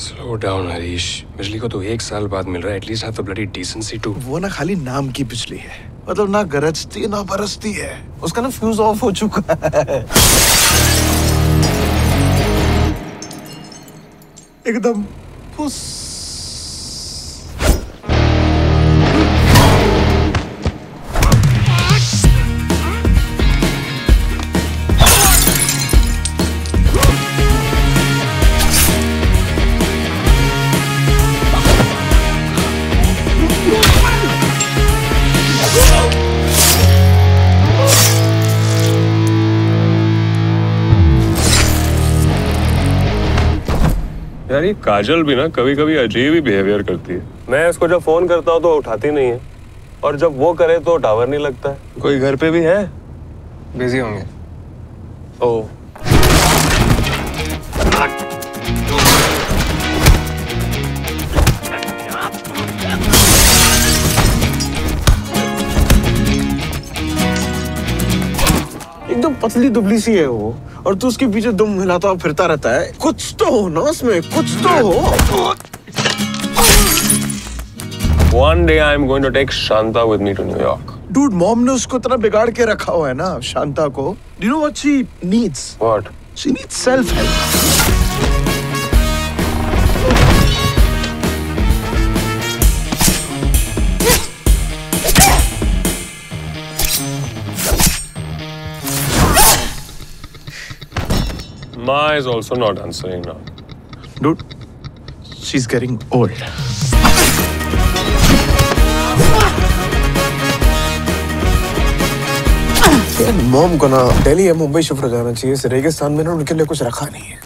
Slow down Harish बिजली को तो एक साल बाद मिल रहा है at least have the bloody decency to वो ना खाली नाम की बिजली है। मतलब ना गरजती, ना बरसती है। उसका ना फ्यूज ऑफ़ हो चुका है। एकदम फुस। यार ये काजल भी ना कभी कभी अजीब ही बिहेवियर करती है। मैं इसको जब फ़ोन करता हूँ तो उठाती नहीं है। और जब वो करे तो टावर नहीं लगता। है कोई घर पे भी है? बिज़ी होंगे। ओ। पतली दुबली सी है वो और तू उसके पीछे दुम हिलाता फिरता रहता है कुछ तो हो ना उसमें कुछ तो हो One day I'm going to take Shanta with me to New York. Dude, mom ने उसको इतना बिगाड़ के रखा हुआ है ना शांता को Do you know what she needs? What? She needs self help Ma is also not answering now. Dude, she's getting old. Mom को ना दिल्ली या मुंबई शिफ्ट हो जाना चाहिए इस रेगिस्तान में ना उनके लिए कुछ रखा नहीं है